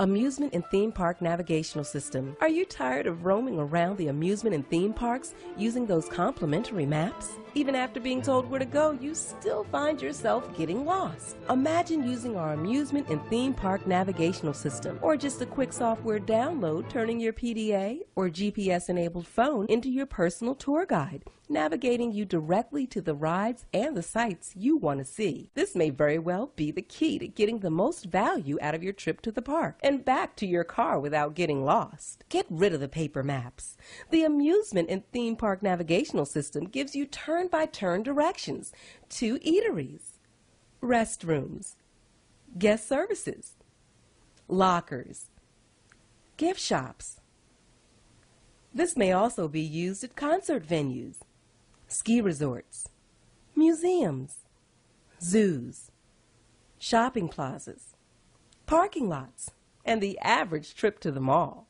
Amusement and Theme Park Navigational System. Are you tired of roaming around the amusement and theme parks using those complimentary maps? Even after being told where to go, you still find yourself getting lost. Imagine using our amusement and theme park navigational system, or just a quick software download turning your PDA or GPS enabled phone into your personal tour guide, navigating you directly to the rides and the sights you want to see. This may very well be the key to getting the most value out of your trip to the park and back to your car without getting lost. Get rid of the paper maps. The amusement and theme park navigational system gives you turn by turn directions to eateries, restrooms, guest services, lockers, gift shops. This may also be used at concert venues, ski resorts, museums, zoos, shopping plazas, parking lots, and the average trip to the mall.